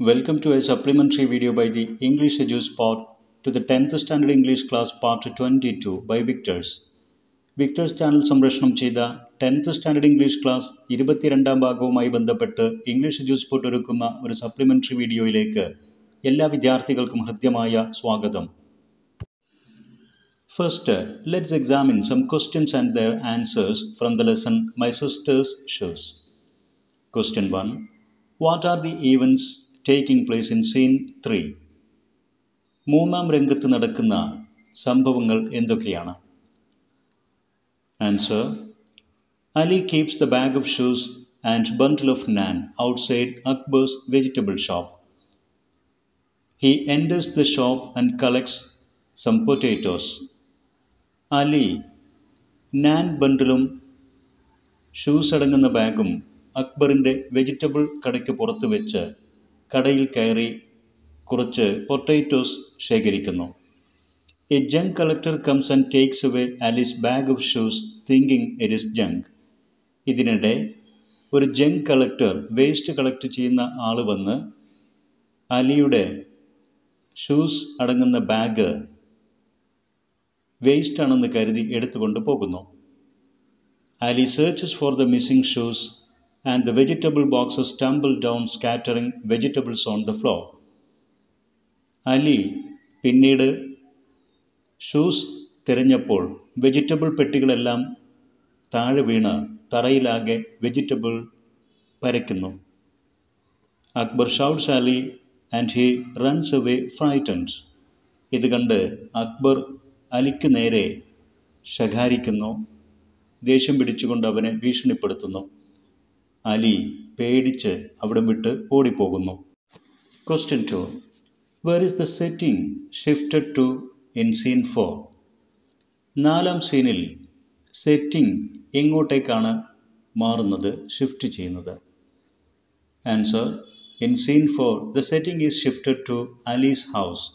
Welcome to a supplementary video by the English Edu Spot to the 10th Standard English Class Part 22 by Victors. Victers channel സംപ്രേഷണം ചെയ്ത tenth standard English class ഇരുപത്തിരണ്ടാം ഭാഗവുമായി ബന്ധപ്പെട്ട് English juice pot ഒരുക്കുന്ന ഒരു supplementary വീഡിയോയിലേക്ക് എല്ലാ വിദ്യാർത്ഥികൾക്കും ഹൃദ്യമായ സ്വാഗതം first let's examine some questions and their answers from the lesson my sisters shoes question one what are the events taking place in scene three മൂന്നാം രംഗത്ത് നടക്കുന്ന സംഭവങ്ങൾ എന്തൊക്കെയാണ്? Answer Ali keeps the bag of shoes and bundle of naan outside Akbar's vegetable shop he enters the shop and collects some potatoes Ali naan ബണ്ടിലും shoes അടങ്ങുന്ന ബാഗും അക്ബറിന്റെ vegetable കടയ്ക്ക് പുറത്ത് വെച്ച് കടയിൽ കയറി കുറച്ച് പൊട്ടേറ്റോസ് ശേഖരിക്കുന്നു. A junk collector comes and takes away Ali's bag of shoes thinking it is junk ഇതിനിടെ ഒരു ജങ്ക് കളക്ടർ വേസ്റ്റ് കളക്ട് ചെയ്യുന്ന ആൾ വന്ന് അലിയുടെ ഷൂസ് അടങ്ങുന്ന ബാഗ് വേസ്റ്റ് ആണെന്ന് കരുതി എടുത്തുകൊണ്ട് പോകുന്നു. Ali searches for the missing shoes and the vegetable boxes tumbled down scattering vegetables on the floor. Ali പിന്നീട് ഷൂസ് തിരഞ്ഞപ്പോൾ വെജിറ്റബിൾ പെട്ടികളെല്ലാം താഴെ വീണ് തറയിലാകെ vegetable പരയ്ക്കുന്നു Akbar shouts Ali and he runs away frightens ഇത് കണ്ട് അക്ബർ അലിക്ക് നേരെ ശകാരിക്കുന്നു. ദേഷ്യം പിടിച്ചുകൊണ്ട് അവനെ ഭീഷണിപ്പെടുത്തുന്നു. അലി പേടിച്ച് അവിടം വിട്ട് ഓടിപ്പോകുന്നു. Question two where is the setting shifted to in scene four നാലാം സീനിൽ സെറ്റിംഗ് എങ്ങോട്ടേക്കാണ് മാറുന്നത് ഷിഫ്റ്റ് ചെയ്യുന്നത്? Answer in scene four the setting is shifted to Ali's house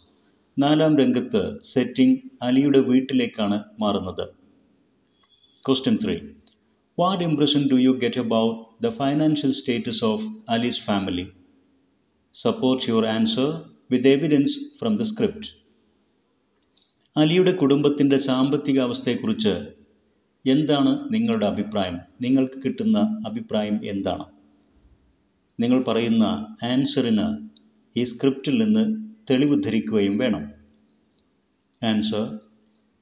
നാലാം രംഗത്ത് സെറ്റിംഗ് അലിയുടെ വീട്ടിലേക്കാണ് മാറുന്നത്. Question three what impression do you get about the financial status of Ali's family? Support your answer with evidence from the script. അലിയുടെ കുടുംബത്തിന്റെ സാമ്പത്തിക അവസ്ഥയെക്കുറിച്ച് എന്താണ് നിങ്ങളുടെ അഭിപ്രായം നിങ്ങൾക്ക് കിട്ടുന്ന അഭിപ്രായം എന്താണ് നിങ്ങൾ പറയുന്ന ആൻസറിന് ഈ സ്ക്രിപ്റ്റിൽ നിന്ന് തെളിവ് ധരിക്കുകയും വേണം answer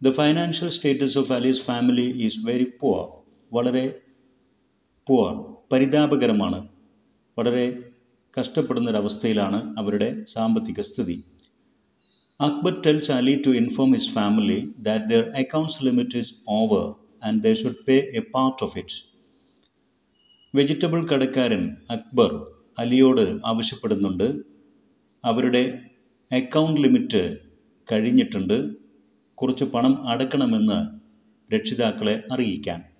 the financial status of Ali's family is very poor വളരെ പുവർ പരിതാപകരമാണ്. വളരെ കഷ്ടപ്പെടുന്നൊരവസ്ഥയിലാണ് അവരുടെ സാമ്പത്തിക സ്ഥിതി. Akbar tells Ali to inform his family that their accounts limit is over and they should pay a part of it vegetable കടക്കാരൻ Akbar അലിയോട് ആവശ്യപ്പെടുന്നുണ്ട്. അവരുടെ അക്കൗണ്ട് ലിമിറ്റ് കഴിഞ്ഞിട്ടുണ്ട്. കുറച്ച് പണം അടക്കണമെന്ന് രക്ഷിതാക്കളെ അറിയിക്കാൻ.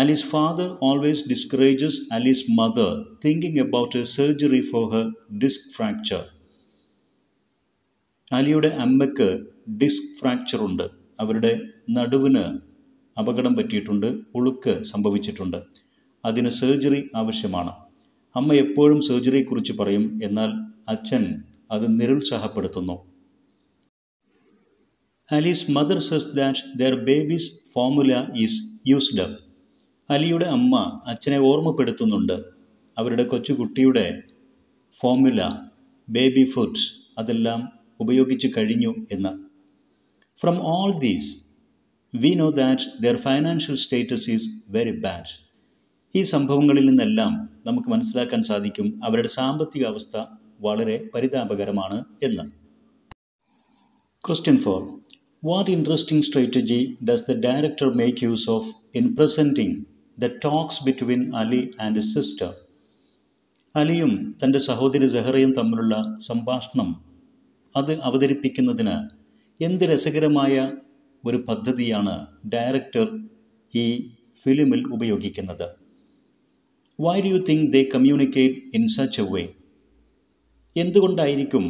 Ali's father always discourages Ali's mother thinking about a surgery for her disc fracture അലിയുടെ അമ്മയ്ക്ക് ഡിസ്ക് ഫ്രാക്ചർ ഉണ്ട്. അവരുടെ നടുവിന് അപകടം പറ്റിയിട്ടുണ്ട് ഒളുക്ക് സംഭവിച്ചിട്ടുണ്ട്. അതിന് സർജറി ആവശ്യമാണ്. അമ്മ എപ്പോഴും സർജറിയെക്കുറിച്ച് പറയും എന്നാൽ അച്ഛൻ അത് നിരുത്സാഹപ്പെടുത്തുന്നു. Ali's mother says that their baby's formula is used up അലിയുടെ അമ്മ അച്ഛനെ ഓർമ്മപ്പെടുത്തുന്നുണ്ട്. അവരുടെ കൊച്ചുകുട്ടിയുടെ ഫോമുല ബേബി ഫുഡ്സ് അതെല്ലാം ഉപയോഗിച്ചു കഴിഞ്ഞു എന്ന്. From all these we know that their financial status is very bad ഈ സംഭവങ്ങളിൽ നിന്നെല്ലാം നമുക്ക് മനസ്സിലാക്കാൻ സാധിക്കും അവരുടെ സാമ്പത്തിക അവസ്ഥ വളരെ പരിതാപകരമാണ് എന്ന്. Question four what interesting strategy does the director make use of in presenting the talks between Ali and sister അലിയും തന്റെ സഹോദരി സെഹറയും തമ്മിലുള്ള സംഭാഷണം അത് അവതരിപ്പിക്കുന്നതിന് എന്ത് രസകരമായ ഒരു പദ്ധതിയാണ് ഡയറക്ടർ ഈ ഫിലിമിൽ ഉപയോഗിക്കുന്നത്. Why do you think they communicate in such a way എന്തുകൊണ്ടായിരിക്കും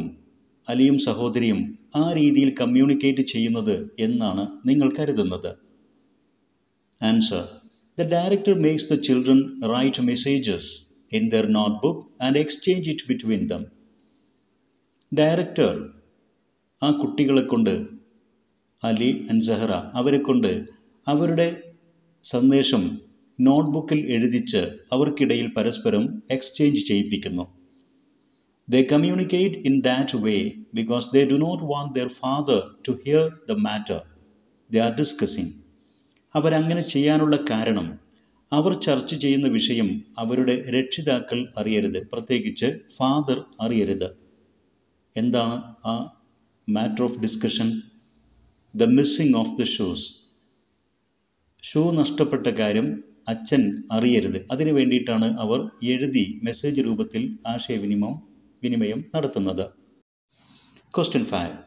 അലിയും സഹോദരിയും ആ രീതിയിൽ കമ്മ്യൂണിക്കേറ്റ് ചെയ്യുന്നത് എന്നാണ് നിങ്ങൾ കരുതുന്നത്? Answer The director makes the children write messages in their notebook and exchange it between them. Director ആ കുട്ടികളെ കൊണ്ട് അലി ആൻഡ് സഹറ അവരെ കൊണ്ട് അവരുടെ സന്ദേശം നോട്ട്ബുക്കിൽ എഴുതിച്ച് അവർക്കിടയിൽ പരസ്പരം exchange ചെയ്യിപ്പിക്കുന്നു they communicate in that way because they do not want their father to hear the matter they are discussing അവരങ്ങനെ ചെയ്യാനുള്ള കാരണം അവർ ചർച്ച ചെയ്യുന്ന വിഷയം അവരുടെ രക്ഷിതാക്കൾ അറിയരുത് പ്രത്യേകിച്ച് ഫാദർ അറിയരുത്. എന്താണ് ആ matter of discussion? The missing of the shoes. Shoe നഷ്ടപ്പെട്ട കാര്യം അച്ഛൻ അറിയരുത്. അതിനു വേണ്ടിയിട്ടാണ് അവർ എഴുതി മെസ്സേജ് രൂപത്തിൽ ആശയവിനിമയം വിനിമയം നടത്തുന്നത്. Question five.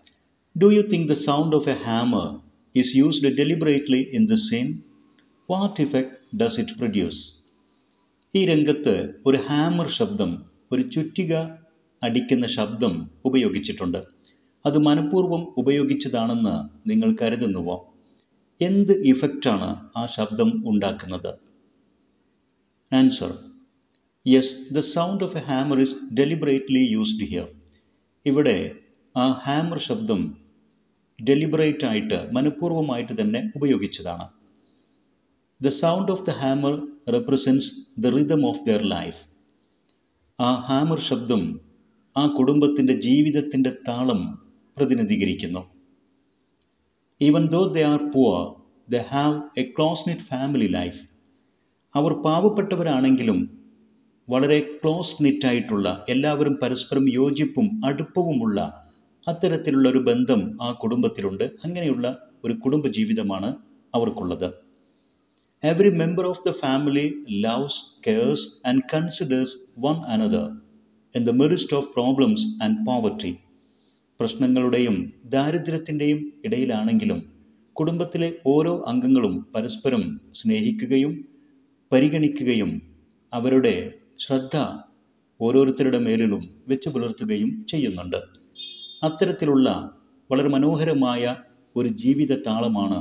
Do you think the sound of a hammer is used deliberately in the scene what effect does it produce ഈ രംഗത്ത് ഒരു ഹാമർ ശബ്ദം ഒരു ചുറ്റിക അടിക്കുന്ന ശബ്ദം ഉപയോഗിച്ചിട്ടുണ്ട്. അത് മനഃപൂർവം ഉപയോഗിച്ചതാണെന്ന് നിങ്ങൾ കരുതുന്നുവോ? എന്ത് ഇഫക്റ്റാണ് ആ ശബ്ദം ഉണ്ടാക്കുന്നത്? Answer yes the sound of a hammer is deliberately used here ഇവിടെ ആ ഹാമർ ശബ്ദം ഡെലിബറേറ്റ് ആയിട്ട് മനഃപൂർവമായിട്ട് തന്നെ ഉപയോഗിച്ചതാണ്. The sound of the hammer represents the rhythm of their life ആ ഹാമർ ശബ്ദം ആ കുടുംബത്തിന്റെ ജീവിതത്തിന്റെ താളം പ്രതിനിധീകരിക്കുന്നു. Even though they are poor the have a close knit family life അവർ പാവപ്പെട്ടവരാണെങ്കിലും വളരെ ക്ലോസ് നിറ്റായിട്ടുള്ള എല്ലാവരും പരസ്പരം യോജിപ്പും അടുപ്പവുമുള്ള അത്തരത്തിലുള്ള ഒരു ബന്ധം ആ കുടുംബത്തിലുണ്ട്. അങ്ങനെയുള്ള ഒരു കുടുംബ ജീവിതമാണ് അവർക്കുള്ളത്. Every member of the family loves cares and considers one another in the midst of problems and poverty പ്രശ്നങ്ങളുടെയും ദാരിദ്ര്യത്തിന്റെയും ഇടയിലാണെങ്കിലും കുടുംബത്തിലെ ഓരോ അംഗങ്ങളും പരസ്പരം സ്നേഹിക്കുകയും പരിഗണിക്കുകയും അവരുടെ ശ്രദ്ധ ഓരോരുത്തരുടെ മേലിലും വെച്ചു പുലർത്തുകയും ചെയ്യുന്നുണ്ട്. അത്തരത്തിലുള്ള വളരെ മനോഹരമായ ഒരു ജീവിത താളമാണ്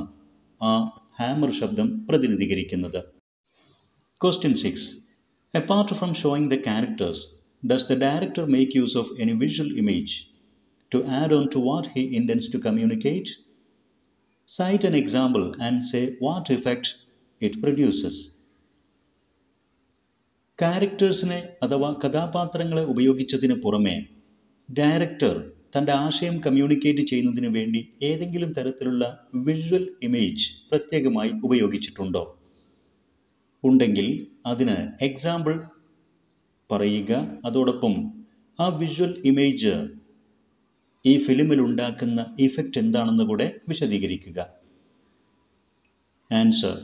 ആ ഹാമർ ശബ്ദം പ്രതിനിധീകരിക്കുന്നത്. Question six apart from showing the characters does the director make use of any visual image to add on to what he intends to communicate cite an example and say what effect it produces ക്യാരക്ടേഴ്സിനെ അഥവാ കഥാപാത്രങ്ങളെ ഉപയോഗിച്ചതിന് പുറമെ director തന്റെ ആശയം communicate ചെയ്യുന്നതിന് വേണ്ടി ഏതെങ്കിലും തരത്തിലുള്ള വിഷ്വൽ ഇമേജ് പ്രത്യേകമായി ഉപയോഗിച്ചിട്ടുണ്ടോ? ഉണ്ടെങ്കിൽ അതിന് എക്സാമ്പിൾ പറയുക. അതോടൊപ്പം ആ വിഷ്വൽ ഇമേജ് ഈ ഫിലിമിൽ ഉണ്ടാക്കുന്ന ഇഫക്റ്റ് എന്താണെന്ന് കൂടെ വിശദീകരിക്കുക. Answer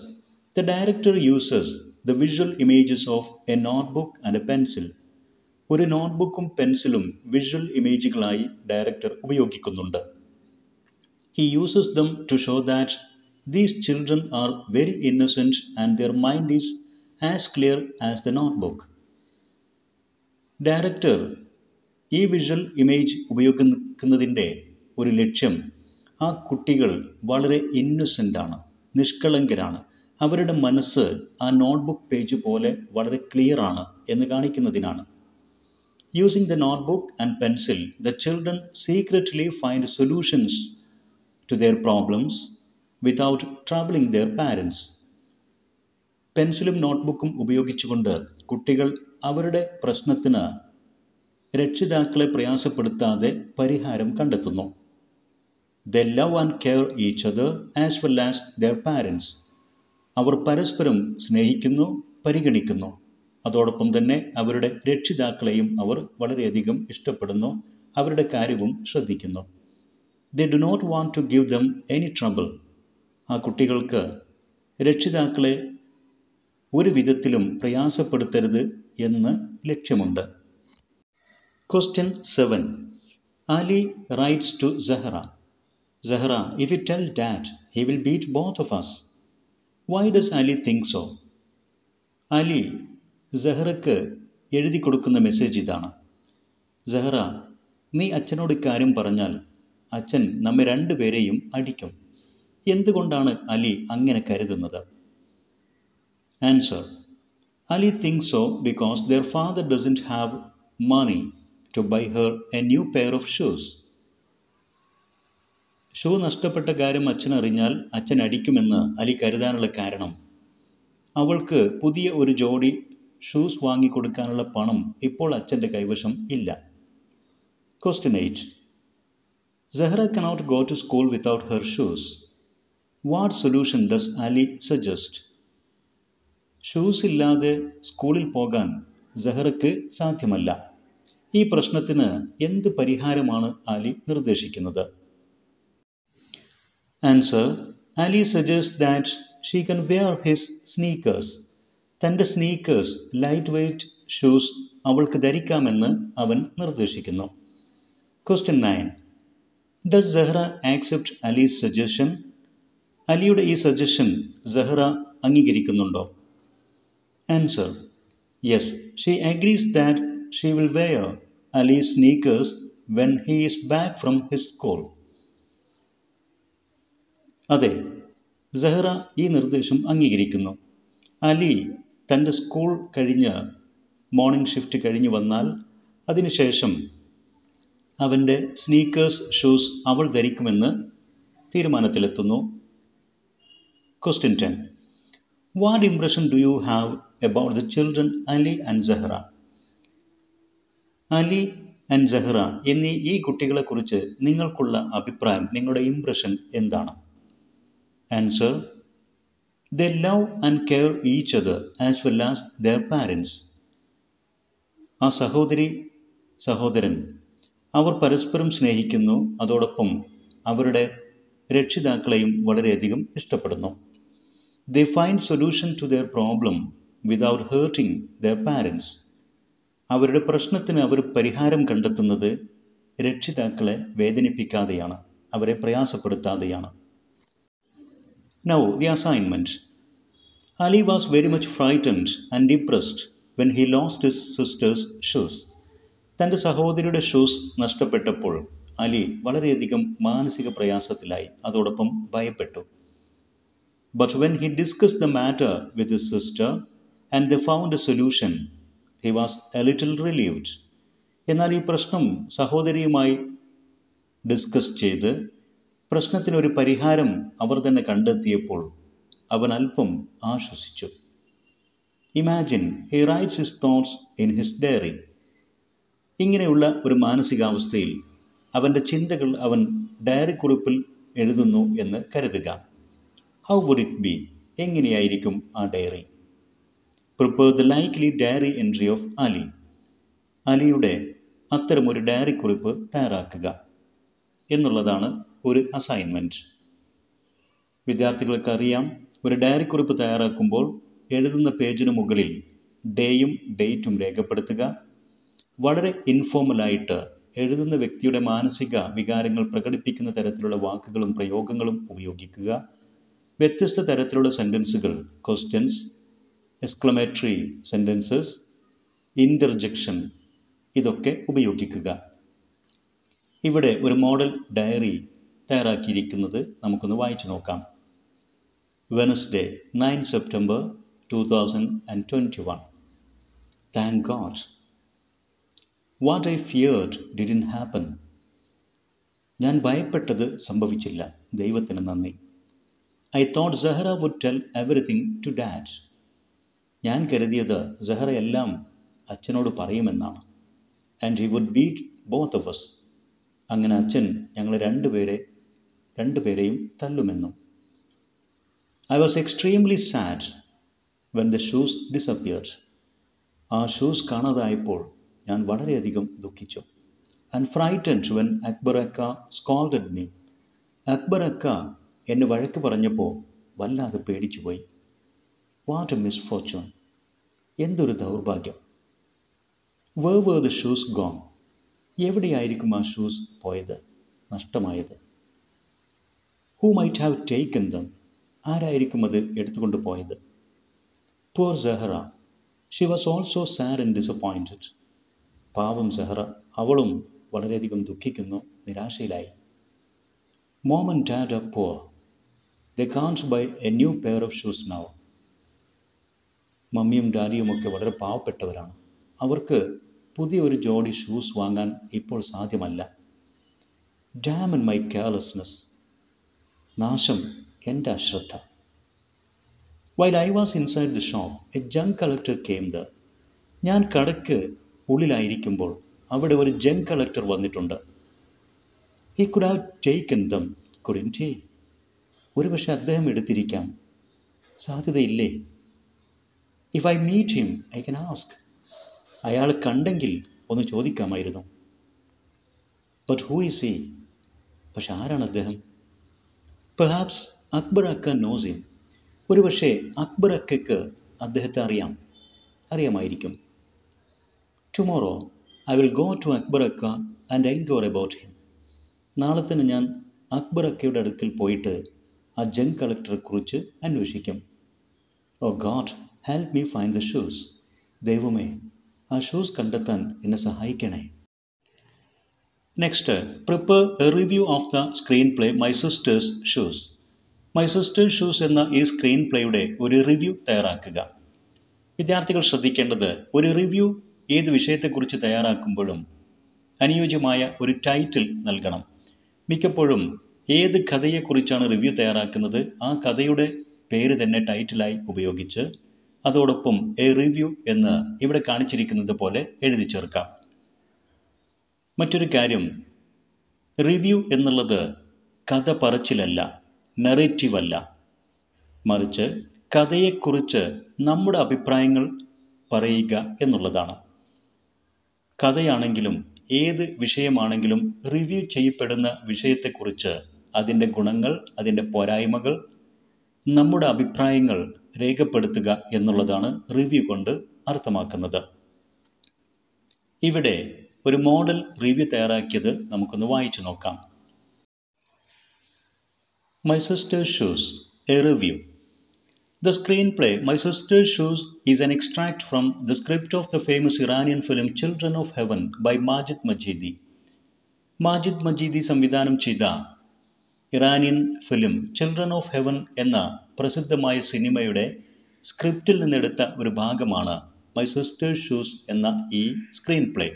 the director uses the visual images of a notebook and a pencil ഒരു നോട്ട്ബുക്കും പെൻസിലും വിഷ്വൽ ഇമേജുകളായി ഡയറക്ടർ ഉപയോഗിക്കുന്നുണ്ട്. He uses them to show that these children are very innocent and their mind is as clear as the notebook director ഈ visual image ഉപയോഗിക്കുന്നതിന്റെ ഒരു ലക്ഷ്യം ആ കുട്ടികൾ വളരെ ഇന്നസെന്റ് ആണ് നിഷ്കളങ്കരാണ്. അവരുടെ മനസ്സ് ആ നോട്ട്ബുക്ക് പേജ് പോലെ വളരെ ക്ലിയർ ആണ് എന്ന് കാണിക്കുന്നതിനാണ്. Using the notebook and pencil the children secretly find solutions to their problems without troubling their parents പെൻസിലും നോട്ട്ബുക്കും ഉപയോഗിച്ചുകൊണ്ട് കുട്ടികൾ അവരുടെ പ്രശ്നത്തിന് രക്ഷിതാക്കളെ പ്രയാസപ്പെടുത്താതെ പരിഹാരം കണ്ടെത്തുന്നു. The love and care each other as well as their parents അവർ പരസ്പരം സ്നേഹിക്കുന്നു പരിഗണിക്കുന്നു. അതോടൊപ്പം തന്നെ അവരുടെ രക്ഷിതാക്കളെയും അവർ വളരെയധികം ഇഷ്ടപ്പെടുന്നു. അവരുടെ കാര്യവും ശ്രദ്ധിക്കുന്നു. They do not want to give them any trouble ആ കുട്ടികൾക്ക് രക്ഷിതാക്കളെ ഒരു വിധത്തിലും പ്രയാസപ്പെടുത്തരുത് എന്ന് ലക്ഷ്യമുണ്ട്. Question 7. Ali writes to Zahra. Zahra, if you tell that he will beat both of us why does Ali think so Ali സെഹ്റക്ക് എഴുതി കൊടുക്കുന്ന മെസ്സേജ് ഇതാണ്. സെഹ്റ നീ അച്ഛനോട് കാര്യം പറഞ്ഞാൽ അച്ഛൻ നമ്മെ രണ്ടുപേരെയും അടിക്കും. എന്തുകൊണ്ടാണ് അലി അങ്ങനെ കരുതുന്നത്? Answer Ali think so because their father doesn't have money to buy her a new pair of shoes shoe നഷ്ടപ്പെട്ട കാര്യം അച്ഛൻ അറിഞ്ഞാൽ അച്ഛൻ അടിക്കുമെന്ന് അലി കരുതാനുള്ള കാരണം അവൾക്ക് പുതിയ ഒരു ജോഡി ഷൂസ് വാങ്ങിക്കൊടുക്കാനുള്ള പണം ഇപ്പോൾ അച്ഛന്റെ കൈവശം ഇല്ല. Question eight Zahra cannot go to school without her shoes what solution does Ali suggest shoes ഇല്ലാതെ സ്കൂളിൽ പോകാൻ സെഹ്റയ്ക്ക് സാധ്യമല്ല. ഈ പ്രശ്നത്തിന് എന്ത് പരിഹാരമാണ് അലി നിർദ്ദേശിക്കുന്നത്? Answer Ali suggest that she can wear his sneakers തന്റെ സ്നീക്കേഴ്സ് ലൈറ്റ് വെയ്റ്റ് ഷൂസ് അവൾക്ക് ധരിക്കാമെന്ന് അവൻ നിർദ്ദേശിക്കുന്നു. Question nine. Does Zahra accept Ali's suggestion അലിയുടെ ഈ suggestion Zahra അംഗീകരിക്കുന്നുണ്ടോ? Answer yes she agrees that she will wear Ali's sneakers when he is back from his school അതെ Zahra ഈ നിർദ്ദേശം അംഗീകരിക്കുന്നു. അലി തന്റെ സ്കൂൾ കഴിഞ്ഞ് മോർണിംഗ് ഷിഫ്റ്റ് കഴിഞ്ഞ് വന്നാൽ അതിനുശേഷം അവന്റെ സ്നീക്കേഴ്സ് ഷൂസ് അവൾ ധരിക്കുമെന്ന് തീരുമാനത്തിലെത്തുന്നു. Question ten. What impression do you have about the children Ali and Zahra Ali and Zahra എന്നീ ഈ കുട്ടികളെക്കുറിച്ച് നിങ്ങൾക്കുള്ള അഭിപ്രായം നിങ്ങളുടെ ഇംപ്രഷൻ എന്താണ്? Answer the love and care each other as well as their parents. ആ സഹോദരി സഹോദരൻ അവർ പരസ്പരം സ്നേഹിക്കുന്നു. അതോടൊപ്പം അവരുടെ രക്ഷിതാക്കളെയും വളരെയധികം ഇഷ്ടപ്പെടുന്നു. They find solution to their problem without hurting their parents അവരുടെ പ്രശ്നത്തിന് അവർ പരിഹാരം കണ്ടെത്തുന്നത് രക്ഷിതാക്കളെ വേദനിപ്പിക്കാതെയാണ് അവരെ പ്രയാസപ്പെടുത്താതെയാണ്. Now the assignment Ali was very much frightened and depressed when he lost his sister's shoes. തന്റെ സഹോദരിയുടെ ഷൂസ് നഷ്ടപ്പെട്ടപ്പോൾ അലി വളരെയധികം മാനസിക പ്രയാസത്തിലായി. അതോടൊപ്പം ഭയപ്പെട്ടു. But when he discuss the matter with his sister and they found a solution he was a little relieved എന്നാൽ ഈ പ്രശ്നം സഹോദരിയുമായി ഡിസ്കസ് ചെയ്ത് പ്രശ്നത്തിനൊരു പരിഹാരം അവർ തന്നെ കണ്ടെത്തിയപ്പോൾ അവൻ അല്പം ആശ്വസിച്ചു. Imagine he writes his thoughts in his diary ഇങ്ങനെയുള്ള ഒരു മാനസികാവസ്ഥയിൽ അവന്റെ ചിന്തകൾ അവൻ ഡയറി കുറിപ്പിൽ എഴുതുന്നു എന്ന് കരുതുക. ഹൗ വുഡ് ഇറ്റ് ബി എങ്ങനെയായിരിക്കും ആ diary prepare the likely diary entry of Ali അലിയുടെ അത്തരമൊരു ഡയറി കുറിപ്പ് തയ്യാറാക്കുക എന്നുള്ളതാണ് ഒരു അസൈൻമെന്റ് വിദ്യാർത്ഥികൾക്ക് അറിയാം ഒരു ഡയറി കുറിപ്പ് തയ്യാറാക്കുമ്പോൾ എഴുതുന്ന പേജിന് മുകളിൽ ഡേയും ഡേറ്റും രേഖപ്പെടുത്തുക. വളരെ ഇൻഫോർമലായിട്ട് എഴുതുന്ന വ്യക്തിയുടെ മാനസിക വികാരങ്ങൾ പ്രകടിപ്പിക്കുന്ന തരത്തിലുള്ള വാക്കുകളും പ്രയോഗങ്ങളും ഉപയോഗിക്കുക. വ്യത്യസ്ത തരത്തിലുള്ള സെന്റൻസുകൾ ക്വസ്റ്റ്യൻസ് എക്സ്ക്ലമേറ്ററി സെന്റൻസസ് ഇന്റർജെക്ഷൻ ഇതൊക്കെ ഉപയോഗിക്കുക. ഇവിടെ ഒരു മോഡൽ ഡയറി തയ്യാറാക്കിയിരിക്കുന്നത് നമുക്കൊന്ന് വായിച്ചു നോക്കാം. Wednesday nine September two thousand and twenty one thank God what I feared didn't happen ഞാൻ ഭയപ്പെട്ടത് സംഭവിച്ചില്ല. ദൈവത്തിന് നന്ദി. I thought Zahra would tell everything to dad ഞാൻ കരുതിയത് സെഹറ എല്ലാം അച്ഛനോട് പറയുമെന്നാണ്. And he would beat both of us അങ്ങനെ അച്ഛൻ ഞങ്ങൾ രണ്ടുപേരെ രണ്ടുപേരെയും തല്ലുമെന്നും. I was extremely sad when the shoes disappeared ആ ഷൂസ് കാണാതായപ്പോൾ ഞാൻ വളരെയധികം ദുഃഖിച്ചു. And frightened when Akbar Agha scolded me Akbar അക്ക എന്നെ വഴക്ക് പറഞ്ഞപ്പോൾ വല്ലാതെ പേടിച്ചുപോയി. വാട്ട് എ മിസ് ഫോർച്യൂൺ എന്തൊരു ദൗർഭാഗ്യം. Where were the shoes gone എവിടെയായിരിക്കും ആ ഷൂസ് പോയത്? നഷ്ടമായത്. Who might have taken them ആരായിരിക്കും അത് എടുത്തുകൊണ്ട് പോയത്? Poor Zahra she was also sad and disappointed പാവം സെഹറ അവളും വളരെയധികം ദുഃഖിക്കുന്നു നിരാശയിലായി. Mom and dad are poor they can't buy a new pair of shoes now മമ്മിയും ഡാഡിയും ഒക്കെ വളരെ പാവപ്പെട്ടവരാണ്. അവർക്ക് പുതിയ ഒരു ജോഡി ഷൂസ് വാങ്ങാൻ ഇപ്പോൾ സാധ്യമല്ല. ഡാം ആൻഡ് മൈ കെയർലെസ്നെസ് നാശം. എന്റെ അശ്രദ്ധ. While I was inside the shop a junk collector came the ഞാൻ കടക്ക് ഉള്ളിലായിരിക്കുമ്പോൾ അവിടെ ഒരു ജങ്ക് കളക്ടർ വന്നിട്ടുണ്ട്. He could have taken them couldn't he ഒരുപക്ഷെ അദ്ദേഹം എടുത്തിരിക്കാം. സാധ്യതയില്ലേ? If I meet him I can ask അയാൾ കണ്ടെങ്കിൽ ഒന്ന് ചോദിക്കാമായിരുന്നു. ബട്ട് ഹൂ ഈസ് ഹി പക്ഷെ ആരാണ് അദ്ദേഹം? പെർഹാപ്സ് അക്ബർ അക്ക നോസ് ഹിം ഒരുപക്ഷെ അക്ബർ അക്കയ്ക്ക് അദ്ദേഹത്തെ അറിയാം. അറിയാമായിരിക്കും. Tomorrow I will go to Akbar അക്ക ആൻഡ് എൻക്വയർ അബൌട്ട് ഹിം നാളെ തന്നെ ഞാൻ അക്ബർ അക്കയുടെ അടുക്കൽ പോയിട്ട് ആ ജങ് കളക്ടറെ കുറിച്ച് അന്വേഷിക്കും. ഓ God help me find the shoes ദൈവമേ ആ ഷൂസ് കണ്ടെത്താൻ എന്നെ സഹായിക്കണേ. Next prepare a review of the screenplay my sister's shoes my sister's shoes എന്ന ഈ സ്ക്രീൻ പ്ലേയുടെ ഒരു റിവ്യൂ തയ്യാറാക്കുക. വിദ്യാർത്ഥികൾ ശ്രദ്ധിക്കേണ്ടത് ഒരു റിവ്യൂ ഏത് വിഷയത്തെക്കുറിച്ച് തയ്യാറാക്കുമ്പോഴും അനുയോജ്യമായ ഒരു ടൈറ്റിൽ നൽകണം. മിക്കപ്പോഴും ഏത് കഥയെക്കുറിച്ചാണ് റിവ്യൂ തയ്യാറാക്കുന്നത് ആ കഥയുടെ പേര് തന്നെ ടൈറ്റിലായി ഉപയോഗിച്ച് അതോടൊപ്പം എ റിവ്യൂ എന്ന് ഇവിടെ കാണിച്ചിരിക്കുന്നത് പോലെ എഴുതി ചേർക്കാം. മറ്റൊരു കാര്യം റിവ്യൂ എന്നുള്ളത് കഥ പറച്ചിലല്ല. നെറേറ്റീവ് അല്ല. മറിച്ച് കഥയെക്കുറിച്ച് നമ്മുടെ അഭിപ്രായങ്ങൾ പറയുക എന്നുള്ളതാണ്. കഥയാണെങ്കിലും ഏത് വിഷയമാണെങ്കിലും റിവ്യൂ ചെയ്യപ്പെടുന്ന വിഷയത്തെക്കുറിച്ച് അതിന്റെ ഗുണങ്ങൾ അതിന്റെ പോരായ്മകൾ നമ്മുടെ അഭിപ്രായങ്ങൾ രേഖപ്പെടുത്തുക എന്നുള്ളതാണ് റിവ്യൂ കൊണ്ട് അർത്ഥമാക്കുന്നത്. ഇവിടെ ഒരു മോഡൽ റിവ്യൂ തയ്യാറാക്കിയത് നമുക്കൊന്ന് വായിച്ചു നോക്കാം. My sister's shoes a review The screenplay My Sister's Shoes is an extract from the script of the famous Iranian film Children of Heaven by Majid Majidi. Majid Majidi സംവിധാനം ചെയ്ത Iranian film Children of Heaven എന്ന പ്രസിദ്ധമായ സിനിമയുടെ സ്ക്രിപ്റ്റിൽ നിന്നെടുത്ത ഒരു ഭാഗമാണ് my sisters shoes എന്ന ഈ screenplay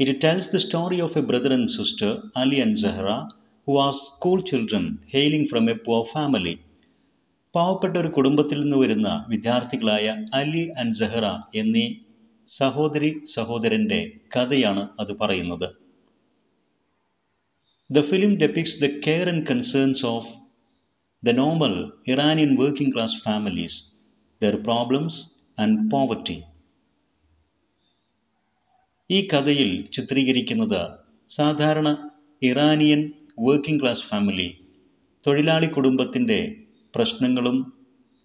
it tells the story of a brother and sister Ali and Zahra who are school children hailing from a poor family പാവപ്പെട്ട ഒരു കുടുംബത്തിൽ നിന്ന് വരുന്ന വിദ്യാർത്ഥികളായ അലി ആൻഡ് സെഹ്റ എന്നീ സഹോദരി സഹോദരന്റെ കഥയാണ് അത് പറയുന്നത്. The film depicts the care and concerns of the normal Iranian working class families their problems and poverty ഈ കഥയിൽ ചിത്രീകരിക്കുന്നത് സാധാരണ ഇറാനിയൻ വർക്കിംഗ് ക്ലാസ് ഫാമിലി തൊഴിലാളി കുടുംബത്തിന്റെ പ്രശ്നങ്ങളും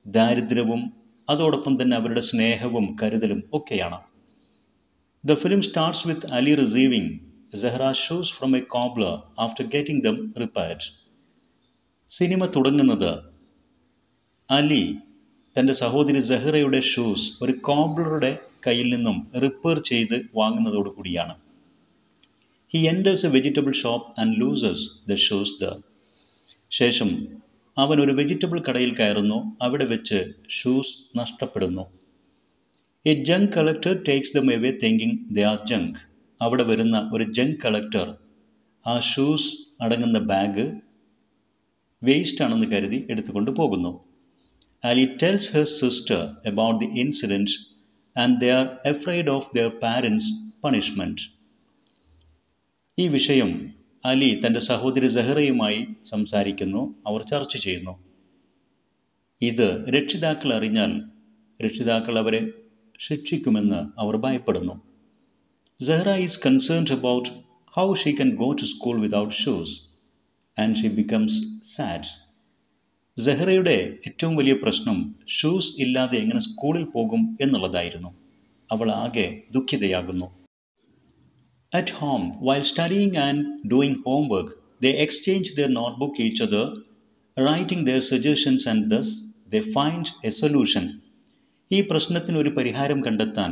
ദാരിദ്ര്യവും അതോടൊപ്പം തന്നെ അവരുടെ സ്നേഹവും കരുതലും ഒക്കെയാണ്. The film starts with Ali receiving Zahra shoes from a cobbler after getting them repaired cinema തുടങ്ങുന്നത് അലി തന്റെ സഹോദരി സെഹ്റയുടെ ഷൂസ് ഒരു കോബ്ലറുടെ കയ്യിൽ നിന്നും റിപ്പയർ ചെയ്ത് വാങ്ങുന്നതോടുകൂടിയാണ്. He enters a vegetable shop and loses the shoes the ശേഷം അവൻ ഒരു വെജിറ്റബിൾ കടയിൽ കയറുന്നു. അവിടെ വെച്ച് ഷൂസ് നഷ്ടപ്പെടുന്നു. A junk collector takes them away thinking they are junk അവിടെ വരുന്ന ഒരു ജങ്ക് കളക്ടർ ആ ഷൂസ് അടങ്ങുന്ന ബാഗ് വേസ്റ്റ് ആണെന്ന് കരുതി എടുത്തുകൊണ്ട് പോകുന്നു. Ali tells her sister about the incident and they are afraid of their parents punishment ഈ വിഷയം അലി തന്റെ സഹോദരി സെഹ്റയുമായി സംസാരിക്കുന്നു അവർ ചർച്ച ചെയ്യുന്നു. ഇത് രക്ഷിതാക്കൾ അറിഞ്ഞാൽ രക്ഷിതാക്കൾ അവരെ ശിക്ഷിക്കുമെന്ന് അവർ ഭയപ്പെടുന്നു. Zahra is concerned about how she can go to school without shoes and she becomes sad സെഹ്റയുടെ ഏറ്റവും വലിയ പ്രശ്നം ഷൂസ് ഇല്ലാതെ എങ്ങനെ സ്കൂളിൽ പോകും എന്നുള്ളതായിരുന്നു. അവൾ ആകെ ദുഃഖിതയാകുന്നു. At home, while studying and doing homework, they exchange their notebook each other, writing their suggestions and thus they find a solution. ഈ പ്രശ്നത്തിന് ഒരു പരിഹാരം കണ്ടെത്താൻ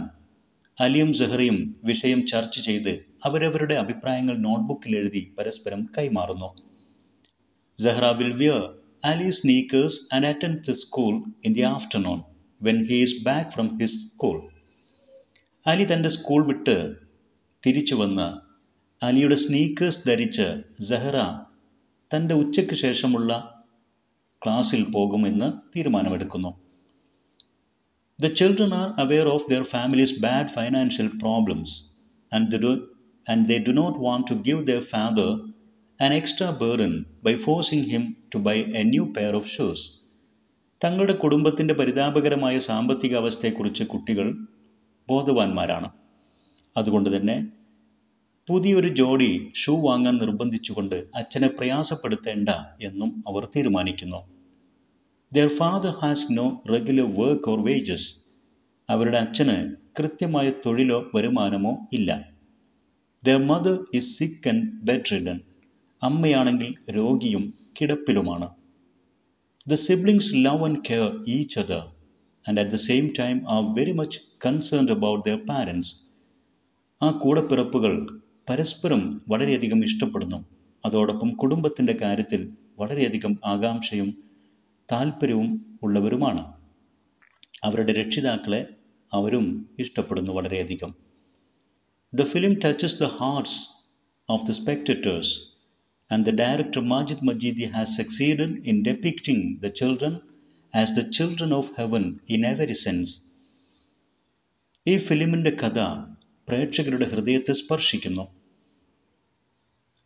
അലിയും സെഹ്റയും വിഷയം ചർച്ച ചെയ്ത് അവരവരുടെ അഭിപ്രായങ്ങൾ നോട്ട്ബുക്കിൽ എഴുതി പരസ്പരം കൈമാറുന്നു. Zahra will wear Ali sneakers and attend the school in the afternoon when he is back from his school Ali തന്റെ സ്കൂൾ വിട്ട് തിരിച്ചു വന്ന് അലിയുടെ സ്നീക്കേഴ്സ് ധരിച്ച് സെഹ്റ തന്റെ ഉച്ചയ്ക്ക് ശേഷമുള്ള ക്ലാസ്സിൽ പോകുമെന്ന് തീരുമാനമെടുക്കുന്നു. The children are aware of their families bad financial problems and and they do not want to give their father an extra burden by forcing him to buy a new pair of shoes തങ്ങളുടെ കുടുംബത്തിന്റെ പരിതാപകരമായ സാമ്പത്തിക അവസ്ഥയെക്കുറിച്ച് കുട്ടികൾ ബോധവാന്മാരാണ്. അതുകൊണ്ട് തന്നെ പുതിയൊരു ജോഡി ഷൂ വാങ്ങാൻ നിർബന്ധിച്ചുകൊണ്ട് അച്ഛനെ പ്രയാസപ്പെടുത്തേണ്ട എന്നും അവർ തീരുമാനിക്കുന്നു. Their father has no regular work or wages അവരുടെ അച്ഛന് കൃത്യമായ തൊഴിലോ വരുമാനമോ ഇല്ല. Their mother is sick and bedridden അമ്മയാണെങ്കിൽ രോഗിയും കിടപ്പിലുമാണ്. The siblings love and care each other and at the same time are very much concerned about their parents ആ കൂടപ്പിറപ്പുകൾ പരസ്പരം വളരെയധികം ഇഷ്ടപ്പെടുന്നു. അതോടൊപ്പം കുടുംബത്തിന്റെ കാര്യത്തിൽ വളരെയധികം ആകാംക്ഷയും താല്പര്യവും ഉള്ളവരുമാണ്. അവരുടെ രക്ഷിതാക്കളെ അവരും ഇഷ്ടപ്പെടുന്നു വളരെയധികം. The film touches the hearts of the spectators and the director Majid Majidi has succeeded in depicting the children as the children of heaven in every sense ഈ ഫിലിമിന്റെ കഥ പ്രേക്ഷകരുടെ ഹൃദയത്തെ സ്പർശിക്കുന്നു.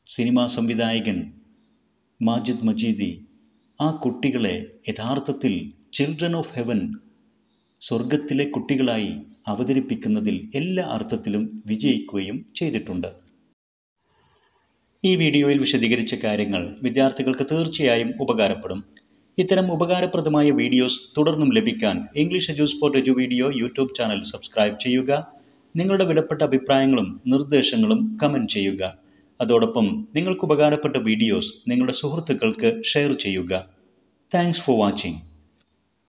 സിനിമാ സംവിധായകൻ മാജിദ് മജീദി ആ കുട്ടികളെ യഥാർത്ഥത്തിൽ ചിൽഡ്രൻ ഓഫ് ഹെവൻ സ്വർഗത്തിലെ കുട്ടികളായി അവതരിപ്പിക്കുന്നതിൽ എല്ലാ അർത്ഥത്തിലും വിജയിക്കുകയും ചെയ്തിട്ടുണ്ട്. ഈ വീഡിയോയിൽ വിശദീകരിച്ച കാര്യങ്ങൾ വിദ്യാർത്ഥികൾക്ക് തീർച്ചയായും ഉപകാരപ്പെടും. ഇത്തരം ഉപകാരപ്രദമായ വീഡിയോസ് തുടർന്നും ലഭിക്കാൻ English Eduport edu video YouTube channel subscribe ചെയ്യുക. നിങ്ങളുടെ വിലപ്പെട്ട അഭിപ്രായങ്ങളും നിർദ്ദേശങ്ങളും കമന്റ് ചെയ്യുക. അതോടൊപ്പം നിങ്ങൾക്ക് ഉപകാരപ്പെട്ട വീഡിയോസ് നിങ്ങളുടെ സുഹൃത്തുക്കൾക്ക് ഷെയർ ചെയ്യുക. Thanks for watching